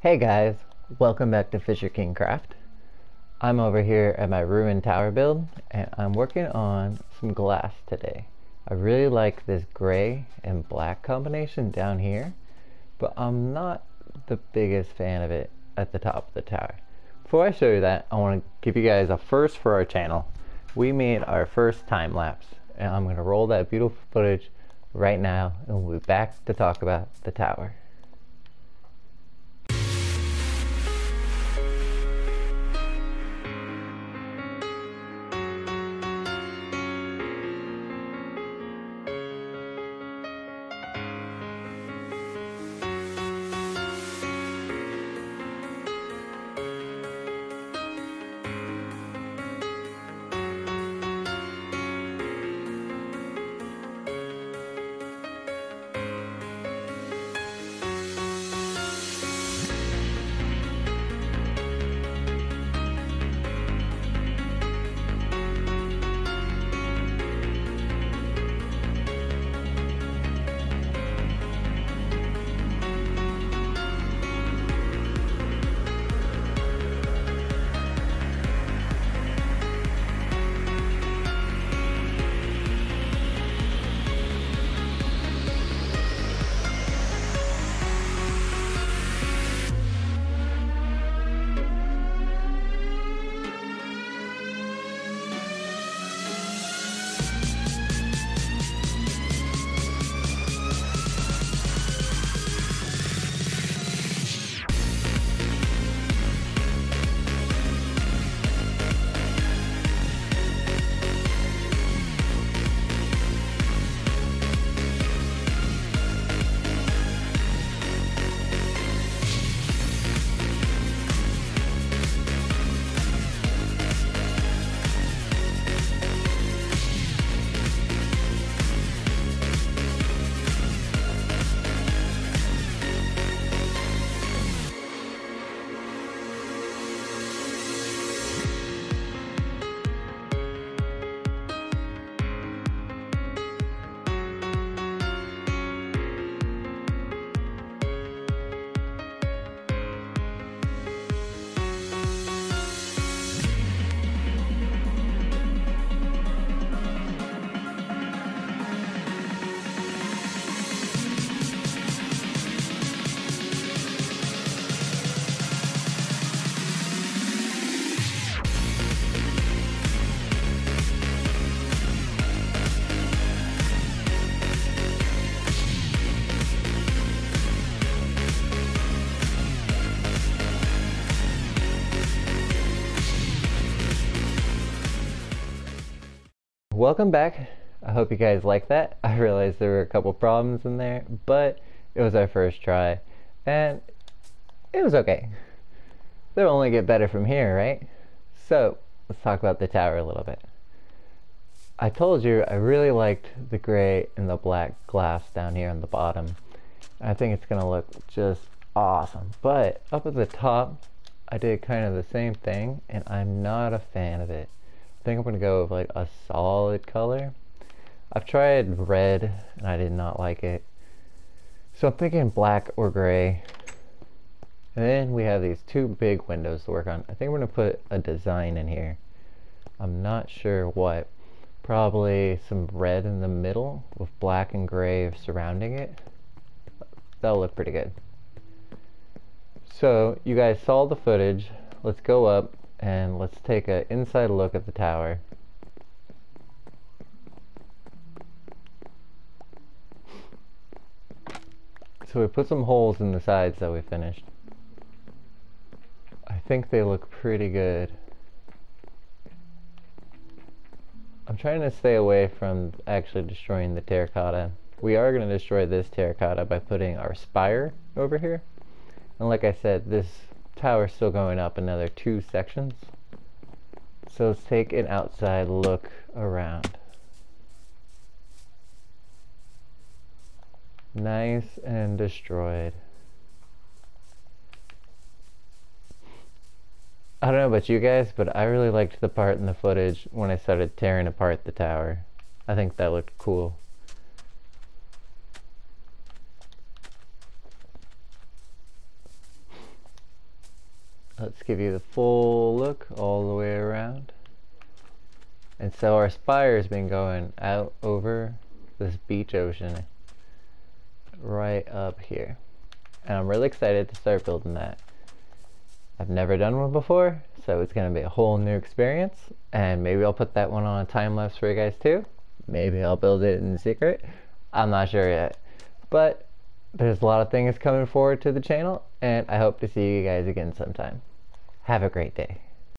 Hey guys, welcome back to Fisher King Craft. I'm over here at my ruined tower build and I'm working on some glass today. I really like this gray and black combination down here, but I'm not the biggest fan of it at the top of the tower. Before I show you that, I want to give you guys a first for our channel. We made our first time lapse and I'm going to roll that beautiful footage right now and we'll be back to talk about the tower. Welcome back. I hope you guys like that. I realized there were a couple problems in there, but it was our first try, and it was okay. They'll only get better from here, right? So, let's talk about the tower a little bit. I told you I really liked the gray and the black glass down here on the bottom. I think it's going to look just awesome. But up at the top, I did kind of the same thing, and I'm not a fan of it think I'm gonna go with like a solid color. I've tried red and I did not like it. So I'm thinking black or gray. And then we have these two big windows to work on. I think we're gonna put a design in here. I'm not sure what. Probably some red in the middle with black and gray surrounding it. That'll look pretty good. So you guys saw the footage. Let's go up and let's take an inside look at the tower. So we put some holes in the sides that we finished. I think they look pretty good. I'm trying to stay away from actually destroying the terracotta. We are going to destroy this terracotta by putting our spire over here. And like I said, this tower still going up another two sections. So let's take an outside look around. Nice and destroyed. I don't know about you guys, but I really liked the part in the footage when I started tearing apart the tower. I think that looked cool. Let's give you the full look all the way around. And so our spire's been going out over this beach ocean right up here. And I'm really excited to start building that. I've never done one before, so it's going to be a whole new experience. And maybe I'll put that one on a time lapse for you guys too. Maybe I'll build it in secret. I'm not sure yet. But there's a lot of things coming forward to the channel, and I hope to see you guys again sometime. Have a great day.